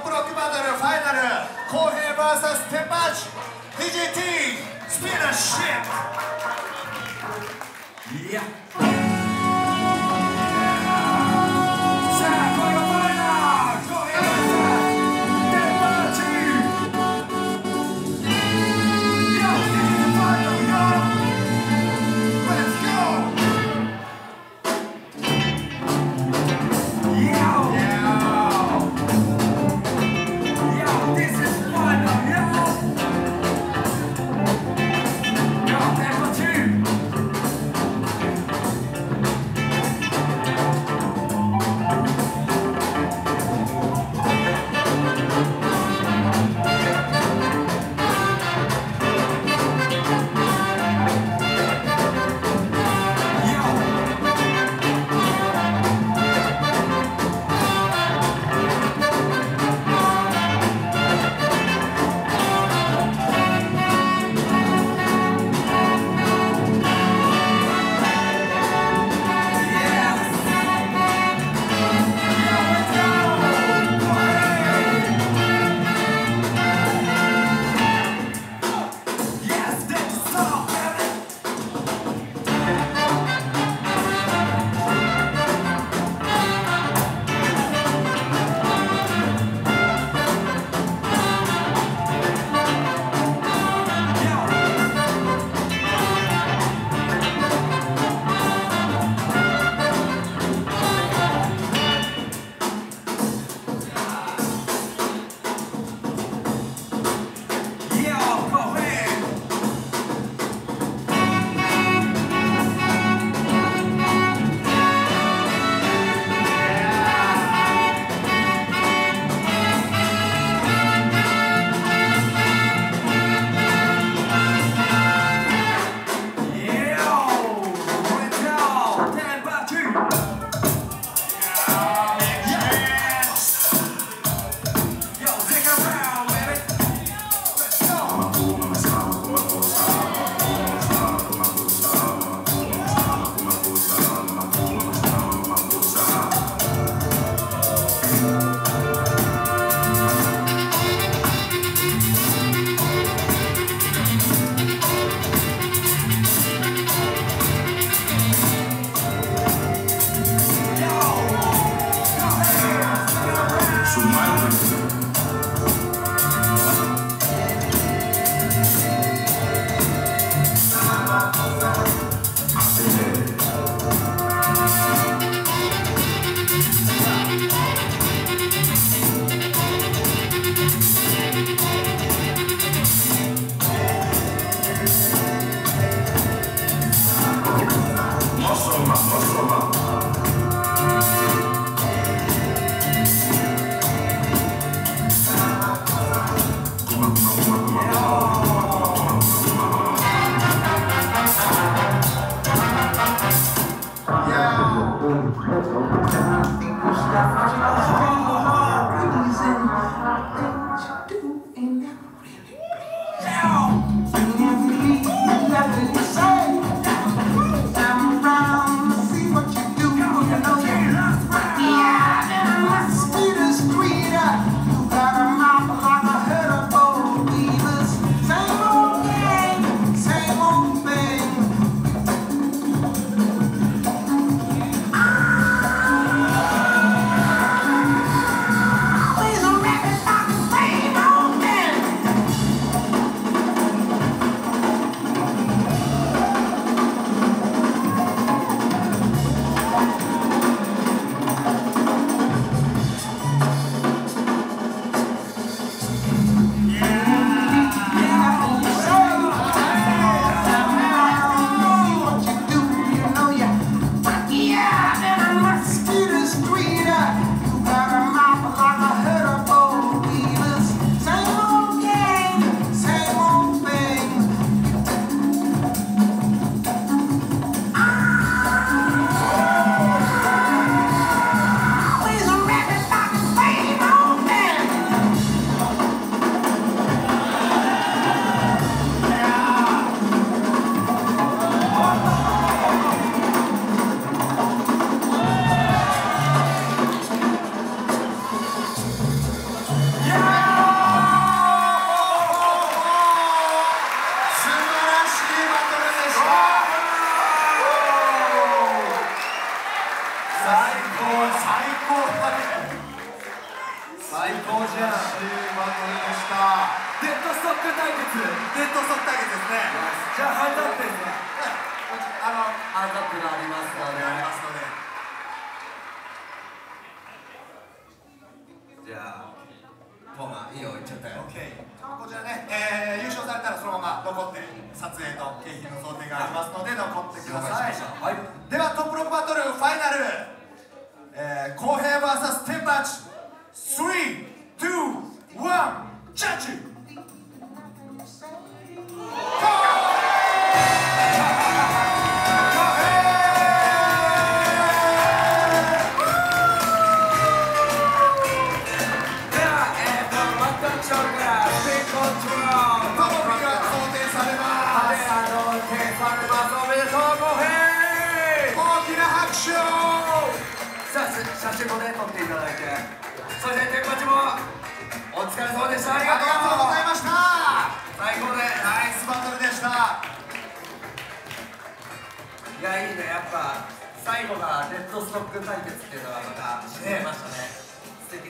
ップロックバトルファイナル公平 VS テンパッチ DJT スピナーシップ。いや。National いいバトルでしたデッドストック対決。デッドストック対決ですね。じゃあハイタップですね。あのハイタップがありますので。ありますのでじゃあトーマいいよ行っちゃったよ。OK こちらね、えー優勝されたらそのまま残って撮影と経費の想定がありますので残ってください。はい。ではトップロックバトルファイナル、えー、公平 VS テンパチ321写真もね撮っていただいて。そして天パチも。お疲れ様でした。ありがとうりがとうございました。最高でナイスバトルでした。いやいいね。やっぱ最後がレッドストック対決っていうのはまた知れましたね。